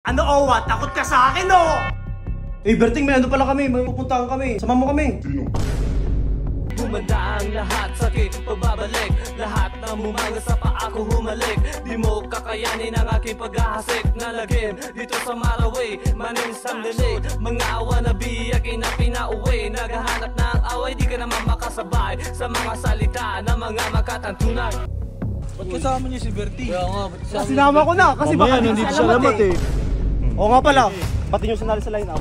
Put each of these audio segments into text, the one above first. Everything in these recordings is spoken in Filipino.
Ano Owa? Takot ka sa akin oh! Eh Berting, may ano pala kami, may pupuntahan kami. Sama mo kami. Gumanda ang lahat sakit Pagbabalik Lahat na mumanga sa paa ko humalik Di mo kakayanin ang aking paghahasik Nalagim dito sa Maraway Maning sandali Mga wannabe aking na pinauwi Naghahanap ng away Di ka naman makasabay Sa mga salita na mga makatantunay Ba't kasama niyo si Bertie? Kaya nga, ba't Ah, Sinama ko na kasi baka Mamaya, nandito siya lamat eh. Oo nga pala, pati nyo sinali sa line-up.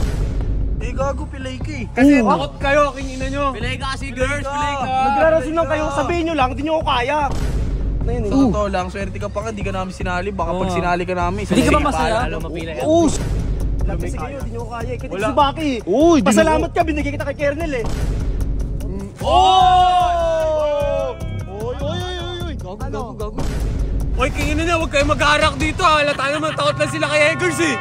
Eh, gago, pilay ka eh. Kasi Takot kayo, king ina nyo. Pilay ka kasi girls, pilay ka naglarason lang kayo, sabihin nyo lang, hindi nyo ko kaya. Na yun eh. Sa totoo lang, swerte ka pa ka, di ka namin sinali. Baka pag sinali ka namin, Hindi ka ba masaya? Oo! Lang kasi kayo, hindi nyo ko kaya. eh. Kasi si Baki eh. Uy, di Pasalamat ka, binigay kita kay Kernel eh. Oh! Oy, oy, oy, oy, oy. Gago, Ano? gago, gago. Oy, king ina nyo, huwag kayo mag-aarak dito ha. Halata naman, takot lang sila kay Eggers eh.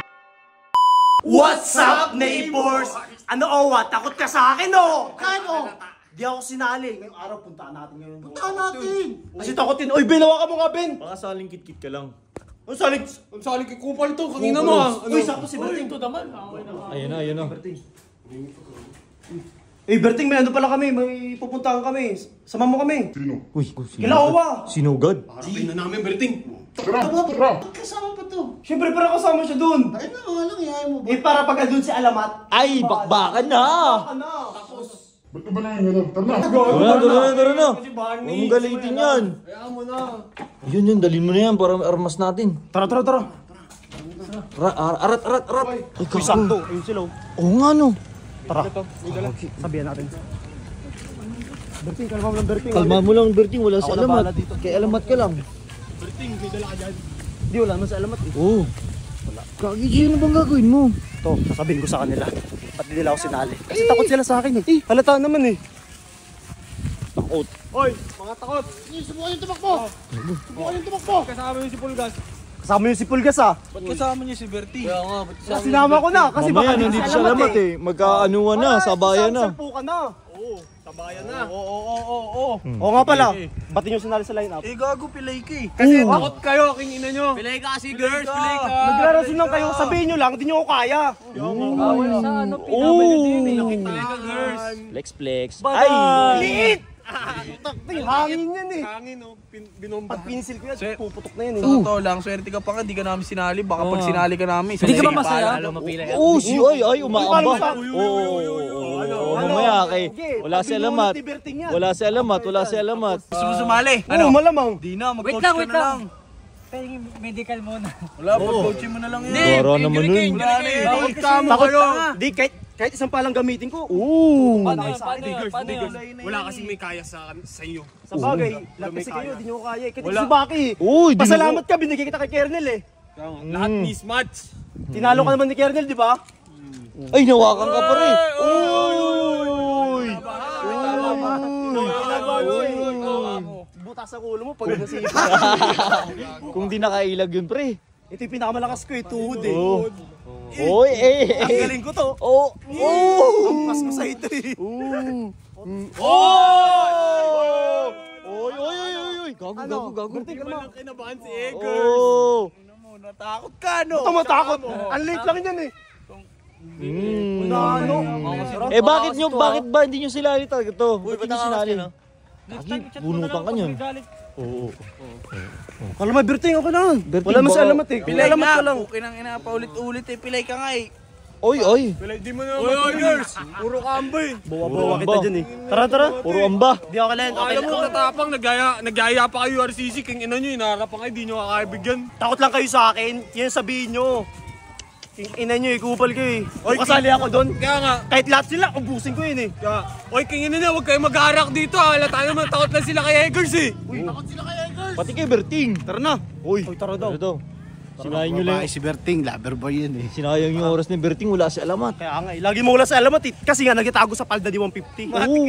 What's up, neighbors? Ano Owa? Takot ka sa akin oh! Kano? Di ako sinali. Ngayong araw, puntaan natin ngayon. Puntaan natin! Kasi takotin. Oy, Ben, hawakan mo nga, Ben! Baka saling kit-kit ka lang. Ang salig... Ang sali kay Kupal to, kanina mo ha. Uy, sakto si Berting. Ayun na, ayun na. Eh, Berting, may ano pala kami, may pupuntahan kami. Sama mo kami. Uy, Kila Owa! Sinugad. Harapin na namin, Berting. Kasama pa to. Siyempre, para kasama siya dun. Ay na, walang iyayin mo ba? Eh, para pag andun si Alamat. Ay, bakbakan na! Baka na. Ba't ka ba nang ganun? Tara na. Tara na, tara na, tara na. Si Barney. Huwag galitin yan. Kaya mo na. Yun, yun, dalhin mo na yan para armas natin. Tara, tara, tara. Ra- ar- arat, arat, arat. Ay, Uy, sakto. Ayun sila. oh. Oo nga, no. Tara. Sabihan natin. Berting, kalma mo lang, Berting. Kalma mo lang, Berting. Wala si Ako na alamat. bahala dito. Kay alamat ka lang. Hindi, wala naman sa Alamat eh. Oo. Kagi, ano bang gagawin mo? To, sasabihin ko sa kanila. Ba't di nila ako sinali? Kasi takot sila sa akin eh. Halata naman eh. Takot. Hoy, mga takot. Subukan yung tumakbo. Subukan yung tumakbo. Kasama niyo si Pulgas. Kasama yun si Pulgas ah. Ba't kasama niyo si Bertie? Kaya nga, ba't Kasi sinama ko na. Kasi baka Mamaya, di nandito si siya lamat eh. Magkaanuan na, sabayan na. Sampu ka na. Tabayan na. Oo, oo, oo, oo. Oo nga pala. Ba't nyo sinali sa line-up? Eh, gago, pilay ka eh. Kasi Takot kayo, king ina nyo. Pilay ka kasi girls, pilay ka Naglarason lang kayo, sabihin nyo lang, hindi nyo ko kaya. Bawal sa ano, Oo. pinabalik din eh Pilay ka, girls. Flex, flex. Ay! Liit! Takting, hangin yan eh. Hangin, oh. Pin binomba. Pag pinsil ko yan, puputok na yan eh. Sa totoo lang, swerte ka pa ka, di ka namin sinali. Baka pag sinali ka namin, Hindi ka ba sinali masaya? Oo, si ay, ay, umaamba. Ano, Oo, oo, oo, oo. Mamaya kay, wala si alamat. Wala si alamat, wala si alamat. Gusto mo sumali? Ano? malamang. Di na, mag-coach ka na lang. Pahingin medical muna. Wala, pag-coaching mo na lang Hindi, yan. Dora naman nun. Wala na eh. Bawal Takot ka mo kayo. Di, kahit, kahit isang palang gamitin ko. Oo. Paano yan? Paano yan? Paano yan? Wala kasing may kaya sa sa iyo. Sa bagay, lahat kasi kayo, di nyo ko kaya. eh. Kasi Wala. si Baki eh. Uy, Pasalamat ka, binigay kita kay Kernel eh. Lahat mismatch. Tinalo ka naman ni Kernel, di ba? Ay, nawakan ka pa rin. Uy! Butas sa ulo mo pag nasipa. Kung di nakailag yun, pre. Ito yung pinakamalakas ko eh, tuhod eh. Oy, eh, Ang eh. galing ko to. Oh, oh. Ang pas ko sa ito eh. Oy, oy, oy, oy, oy. Gago, gago, gago. Berting, kalma. Kinabahan si Eggers. Oh. Natakot ka, no? Ito matakot. Ang late lang yan eh. Mm. Ano? Eh bakit nyo, bakit ba hindi nyo sila talaga to? Ba't nyo sinali? Lagi, bunutan ka nyan. Oo. Kalma, Berting, okay na. Wala man sa alamat eh. Pilay Alamat ka lang. Okay nang ina pa ulit-ulit eh. Pilay ka nga eh. Oy, oy. Pilay, di mo na Oy, oy, girls. Puro kamboy. Bawa-bawa kita dyan eh. Tara, tara. Puro amba. Di ako kailan. Okay Alam mo, lang. tatapang, nagaya, nagyaya pa kayo RCC. King ina nyo, inaharap pa kayo, di nyo kakaibigyan. Takot lang kayo sa akin. Yan sabihin nyo. King ina nyo, ikupal ko eh. Kung kasali ako doon. Kaya nga, Kahit lahat sila, ubusin ko yun eh. kaya, oy, king ina nyo, huwag kayo mag-aarak dito ha. Halata naman, takot lang sila kay Eggers eh. Pati kay Berting. Tara na. Uy, Uy, tara daw. Ano to? Sinayang nyo lang. si Berting, lover boy yan eh. Sinayang yung oras ni Berting, wala si alamat. Kaya nga eh. Lagi mo wala sa alamat eh. Kasi nga, nagtatago sa palda di 150. Matik